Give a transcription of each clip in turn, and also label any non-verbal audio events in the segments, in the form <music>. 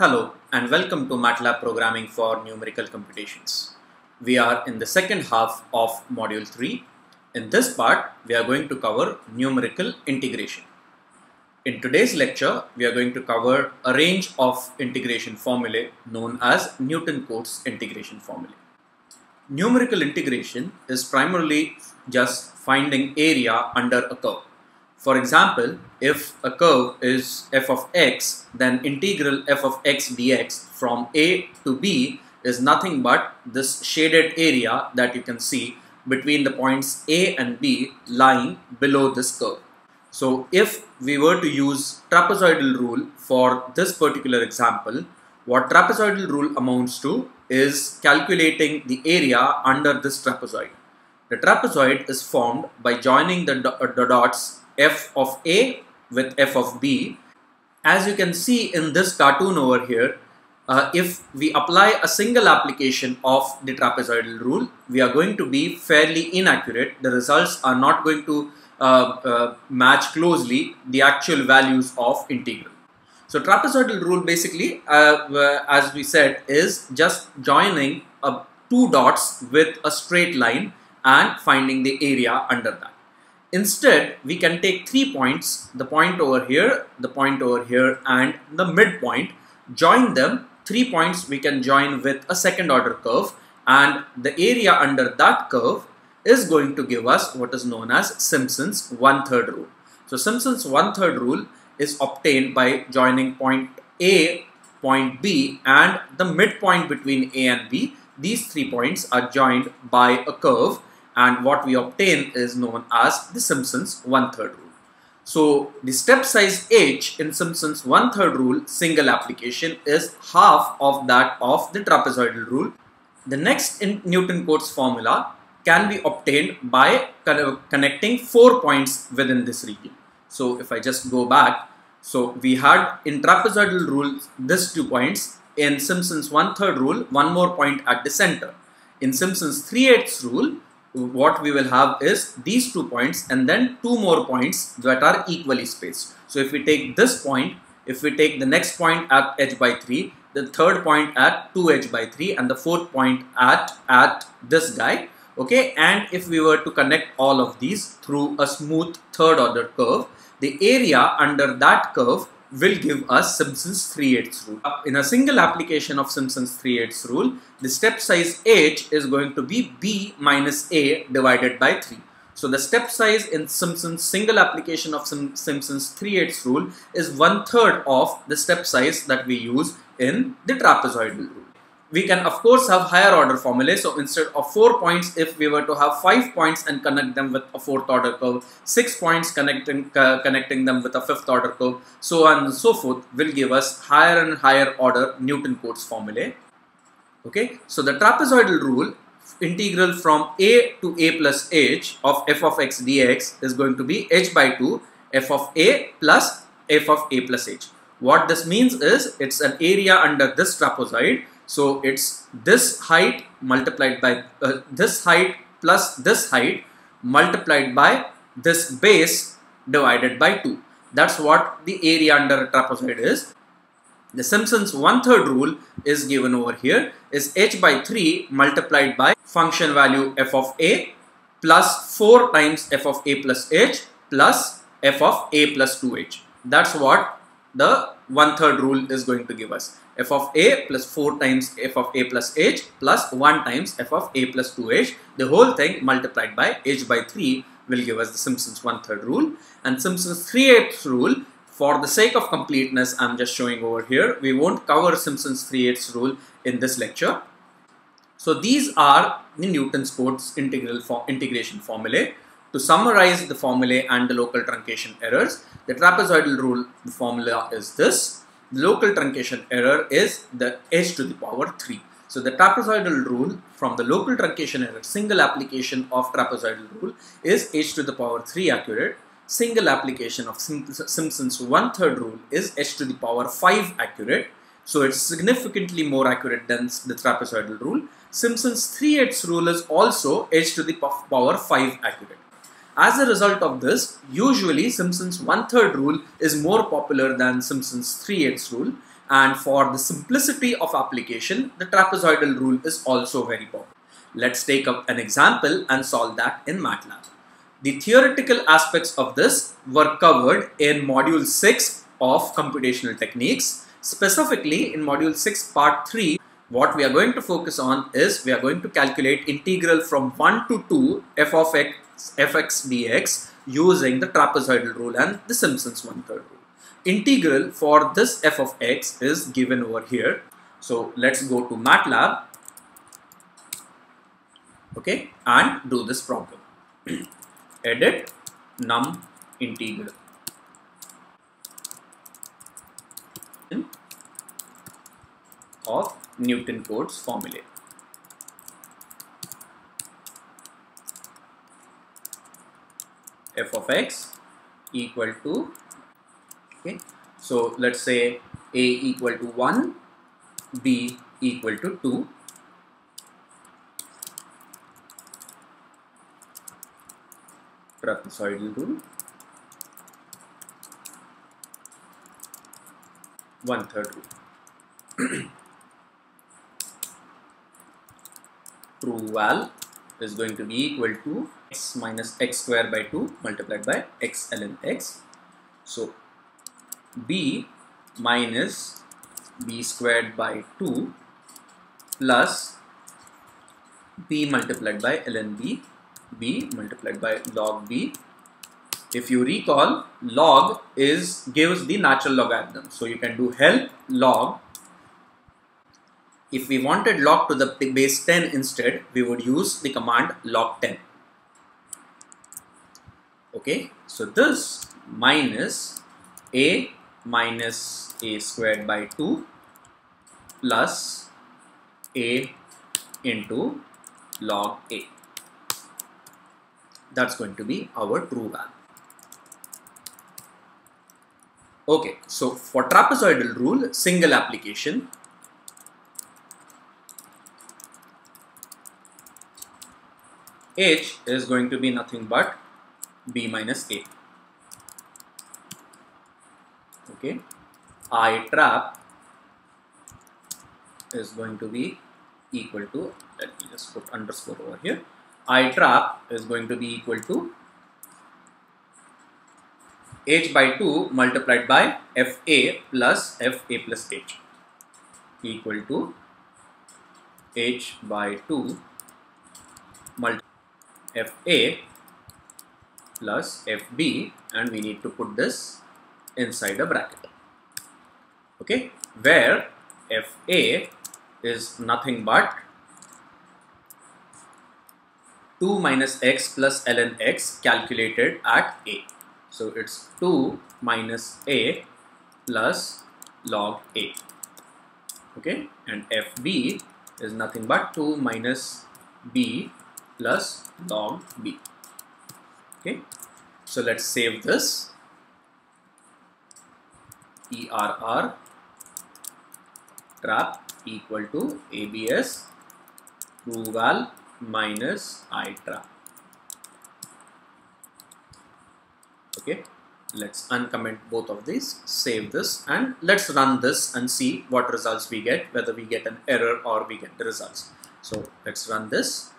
Hello and welcome to MATLAB programming for numerical computations. We are in the second half of module 3. In this part, we are going to cover numerical integration. In today's lecture, we are going to cover a range of integration formulae known as Newton-Cotes integration formulae. Numerical integration is primarily just finding area under a curve. For example, if a curve is f of x, then integral f of x dx from a to b is nothing but this shaded area that you can see between the points a and b lying below this curve. So if we were to use trapezoidal rule for this particular example, what trapezoidal rule amounts to is calculating the area under this trapezoid. The trapezoid is formed by joining the, the dots f of a with f of b. As you can see in this cartoon over here, uh, if we apply a single application of the trapezoidal rule, we are going to be fairly inaccurate. The results are not going to uh, uh, match closely the actual values of integral. So trapezoidal rule basically, uh, as we said, is just joining two dots with a straight line and finding the area under that. Instead, we can take three points, the point over here, the point over here and the midpoint, join them, three points we can join with a second order curve and the area under that curve is going to give us what is known as Simpson's one-third rule. So Simpson's one-third rule is obtained by joining point A, point B and the midpoint between A and B. These three points are joined by a curve and what we obtain is known as the Simpson's one-third rule. So the step size h in Simpson's one-third rule single application is half of that of the trapezoidal rule. The next in Newton-Cotes formula can be obtained by connecting four points within this region. So if I just go back, so we had in trapezoidal rule this two points, in Simpson's one-third rule, one more point at the center. In Simpson's three-eighths rule, what we will have is these two points and then two more points that are equally spaced. So if we take this point, if we take the next point at h by 3, the third point at 2h by 3 and the fourth point at, at this guy, okay, and if we were to connect all of these through a smooth third order curve, the area under that curve will give us Simpson's 3 8 rule. In a single application of Simpson's 3 8 rule, the step size h is going to be b minus a divided by 3. So the step size in Simpson's single application of Sim Simpson's 3 8 rule is one third of the step size that we use in the trapezoidal rule we can of course have higher order formulae. So instead of 4 points, if we were to have 5 points and connect them with a fourth order curve, 6 points connecting, uh, connecting them with a fifth order curve, so on and so forth will give us higher and higher order Newton-Cotes formulae. Okay, so the trapezoidal rule integral from a to a plus h of f of x dx is going to be h by 2 f of a plus f of a plus h. What this means is it's an area under this trapezoid so it's this height multiplied by uh, this height plus this height multiplied by this base divided by 2. That's what the area under a trapezoid is. The Simpson's one-third rule is given over here is h by 3 multiplied by function value f of a plus 4 times f of a plus h plus f of a plus 2h. That's what the one-third rule is going to give us f of a plus 4 times f of a plus h plus 1 times f of a plus 2h. The whole thing multiplied by h by 3 will give us the Simpson's one-third rule. And Simpson's 3 8 rule, for the sake of completeness, I'm just showing over here. We won't cover Simpson's 3 8 rule in this lecture. So these are the Newton's Cotes integral for integration formulae. To summarize the formulae and the local truncation errors, the trapezoidal rule formula is this the local truncation error is the h to the power 3. So the trapezoidal rule from the local truncation error, single application of trapezoidal rule is h to the power 3 accurate. Single application of Simpson's one-third rule is h to the power 5 accurate. So it's significantly more accurate than the trapezoidal rule. Simpson's 3 8 rule is also h to the power 5 accurate. As a result of this, usually Simpson's one-third rule is more popular than Simpson's 3 8 rule and for the simplicity of application, the trapezoidal rule is also very popular. Let's take up an example and solve that in MATLAB. The theoretical aspects of this were covered in module 6 of computational techniques. Specifically in module 6 part 3, what we are going to focus on is we are going to calculate integral from 1 to 2 f of x fx dx using the trapezoidal rule and the Simpson's one-third rule. Integral for this f of x is given over here. So let's go to MATLAB okay and do this problem. <clears throat> Edit num integral. of Newton Cotes formulae. F of x equal to okay so let's say a equal to 1 b equal to 2 trapezoidal rule one third rule <clears throat> true val is going to be equal to x minus x square by 2 multiplied by x ln x. So b minus b squared by 2 plus b multiplied by ln b, b multiplied by log b. If you recall, log is gives the natural logarithm. So you can do help log if we wanted log to the base 10 instead, we would use the command log 10. Okay, so this minus a minus a squared by 2 plus a into log a. That's going to be our true value. Okay, so for trapezoidal rule, single application, h is going to be nothing but b minus a. Okay, i trap is going to be equal to, let me just put underscore over here, i trap is going to be equal to h by 2 multiplied by fa plus fa plus h equal to h by 2 multiplied FA plus FB and we need to put this inside a bracket. Okay, where FA is nothing but 2 minus x plus ln x calculated at a. So it's 2 minus a plus log a. Okay, and FB is nothing but 2 minus b plus log b. Okay, so let's save this. ERR trap equal to ABS trueval minus I trap. Okay, let's uncomment both of these, save this and let's run this and see what results we get, whether we get an error or we get the results. So let's run this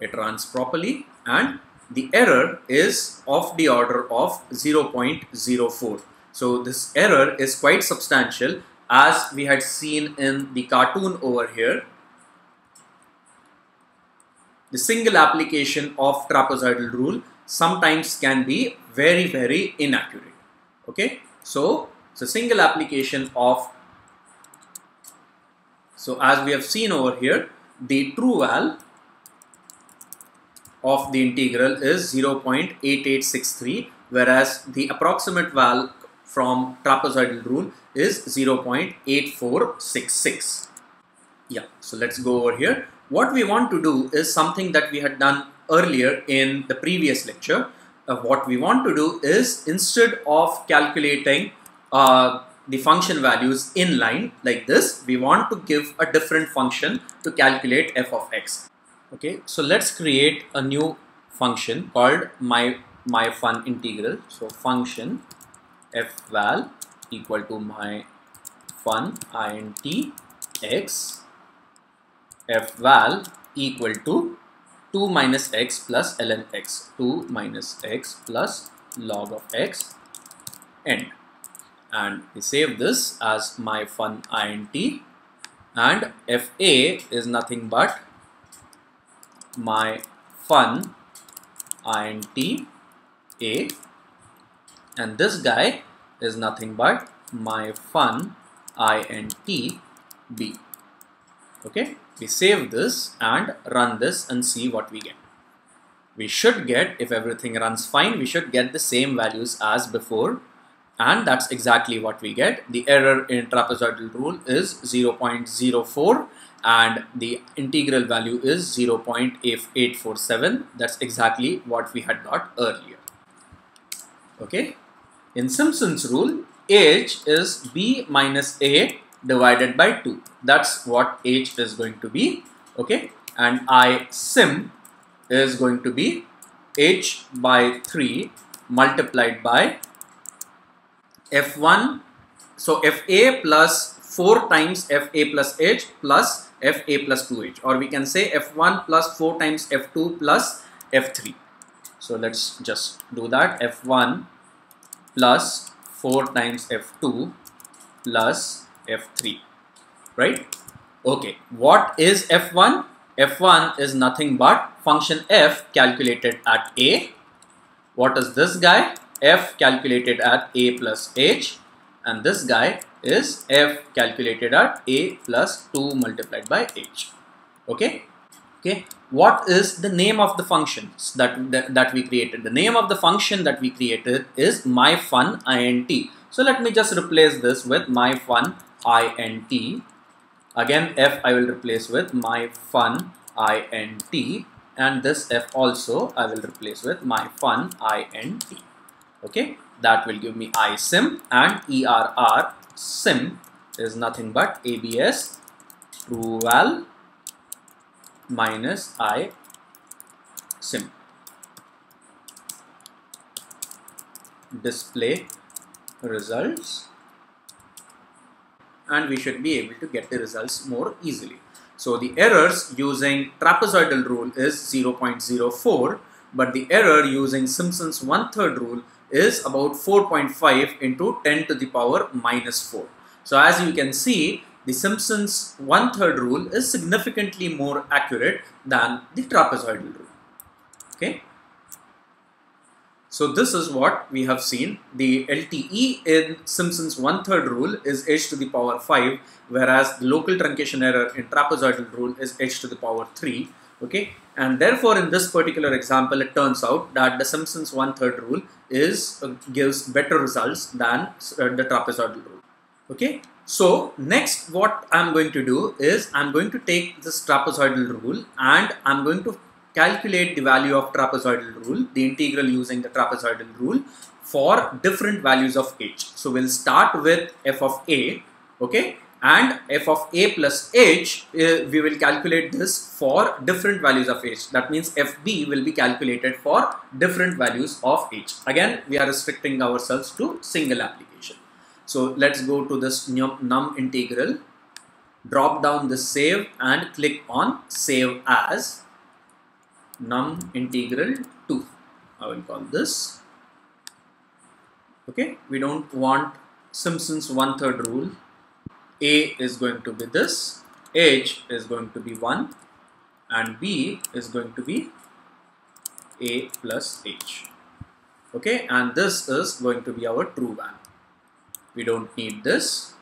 it runs properly and the error is of the order of 0.04. So this error is quite substantial as we had seen in the cartoon over here. The single application of trapezoidal rule sometimes can be very very inaccurate. Okay, so a single application of so as we have seen over here the true val of the integral is 0.8863 whereas the approximate val from trapezoidal rule is 0.8466. Yeah, so let's go over here. What we want to do is something that we had done earlier in the previous lecture. Uh, what we want to do is instead of calculating uh, the function values in line like this, we want to give a different function to calculate f of x okay so let's create a new function called my my fun integral. So function f val equal to my fun int x f val equal to 2 minus x plus ln x 2 minus x plus log of x end and we save this as my fun int and fa is nothing but my fun int a and this guy is nothing but my fun int b. Okay we save this and run this and see what we get. We should get if everything runs fine we should get the same values as before and that's exactly what we get. The error in trapezoidal rule is 0.04 and the integral value is 0.847. That's exactly what we had got earlier. Okay. In Simpson's rule, h is b minus a divided by 2. That's what h is going to be. Okay. And I sim is going to be h by 3 multiplied by f1 so fa plus 4 times fa plus h plus fa plus 2h or we can say f1 plus 4 times f2 plus f3 so let's just do that. F1 plus 4 times f2 plus f3 right? Okay. What is f1 f1 is nothing but function f calculated at a. What is this guy f calculated at a plus h and this guy is f calculated at a plus 2 multiplied by h. Okay? Okay? What is the name of the functions that, that that we created? The name of the function that we created is my fun int. So let me just replace this with my fun int. Again f i will replace with my fun int and this f also i will replace with my fun int okay that will give me isim and err sim is nothing but abs trueval minus i sim display results and we should be able to get the results more easily. So the errors using trapezoidal rule is 0.04 but the error using Simpson's one-third rule is about 4.5 into 10 to the power minus 4. So as you can see, the Simpson's one-third rule is significantly more accurate than the trapezoidal rule. Okay. So this is what we have seen. The LTE in Simpson's one-third rule is h to the power 5, whereas the local truncation error in trapezoidal rule is h to the power 3 okay? And therefore in this particular example it turns out that the Simpson's one-third rule is uh, gives better results than uh, the trapezoidal rule. Okay? So next what I'm going to do is I'm going to take this trapezoidal rule and I'm going to calculate the value of trapezoidal rule the integral using the trapezoidal rule for different values of h. So we'll start with f of a. Okay and f of a plus h uh, we will calculate this for different values of h. That means fb will be calculated for different values of h. Again we are restricting ourselves to single application. So let's go to this num, num integral. Drop down the save and click on save as num integral 2 I will call this. Okay we don't want Simpson's one third rule a is going to be this, H is going to be 1 and B is going to be A plus H. Okay, and this is going to be our true value. We don't need this.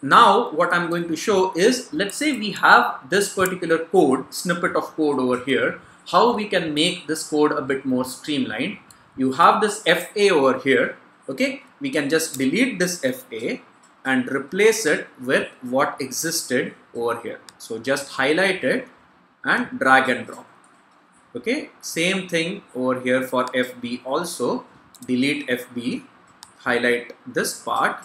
Now what I'm going to show is, let's say we have this particular code, snippet of code over here, how we can make this code a bit more streamlined. You have this FA over here, okay, we can just delete this FA and replace it with what existed over here. So just highlight it and drag and drop. Okay, same thing over here for FB also. Delete FB, highlight this part,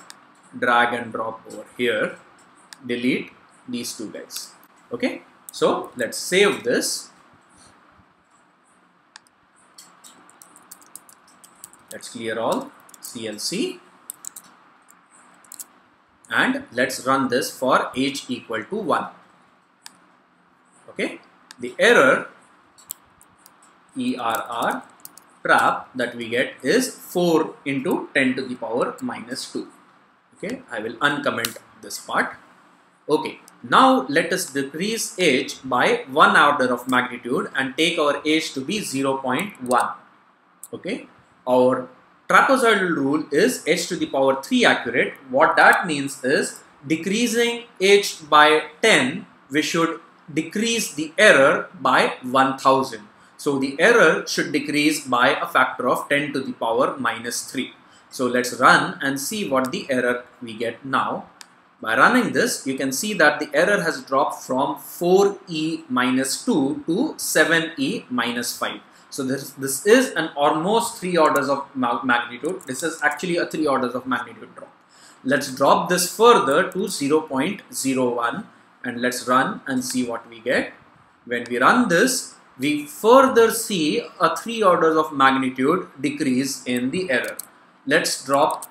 drag and drop over here, delete these two guys. Okay, so let's save this. Let's clear all CLC and let's run this for h equal to 1. Okay, the error ERR trap that we get is 4 into 10 to the power minus 2. Okay, I will uncomment this part. Okay, now let us decrease h by one order of magnitude and take our h to be 0.1. Okay, our trapezoidal rule is h to the power 3 accurate. What that means is decreasing h by 10, we should decrease the error by 1000. So the error should decrease by a factor of 10 to the power minus 3. So let's run and see what the error we get now. By running this, you can see that the error has dropped from 4e minus 2 to 7e minus 5. So this, this is an almost 3 orders of magnitude. This is actually a 3 orders of magnitude drop. Let's drop this further to 0.01 and let's run and see what we get. When we run this, we further see a 3 orders of magnitude decrease in the error. Let's drop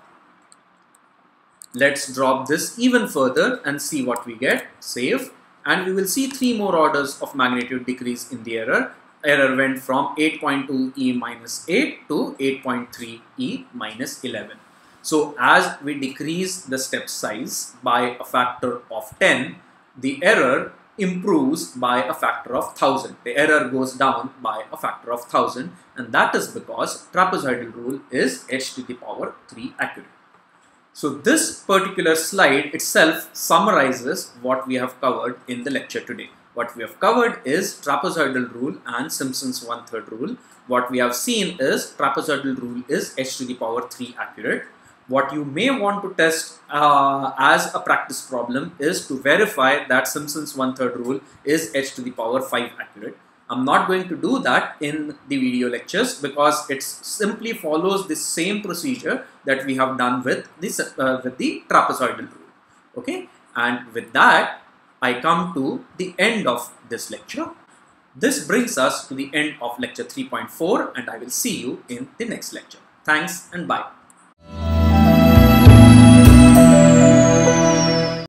let's drop this even further and see what we get. Save and we will see 3 more orders of magnitude decrease in the error. Error went from 8.2 e minus 8 to 8.3 e minus 11. So as we decrease the step size by a factor of 10, the error improves by a factor of 1000. The error goes down by a factor of 1000 and that is because trapezoidal rule is h to the power 3 accurate. So this particular slide itself summarizes what we have covered in the lecture today. What we have covered is trapezoidal rule and Simpson's one-third rule. What we have seen is trapezoidal rule is h to the power 3 accurate what you may want to test uh, as a practice problem is to verify that Simpson's one-third rule is h to the power 5 accurate. I'm not going to do that in the video lectures because it simply follows the same procedure that we have done with the, uh, with the trapezoidal rule. Okay, and with that, I come to the end of this lecture. This brings us to the end of lecture 3.4 and I will see you in the next lecture. Thanks and bye.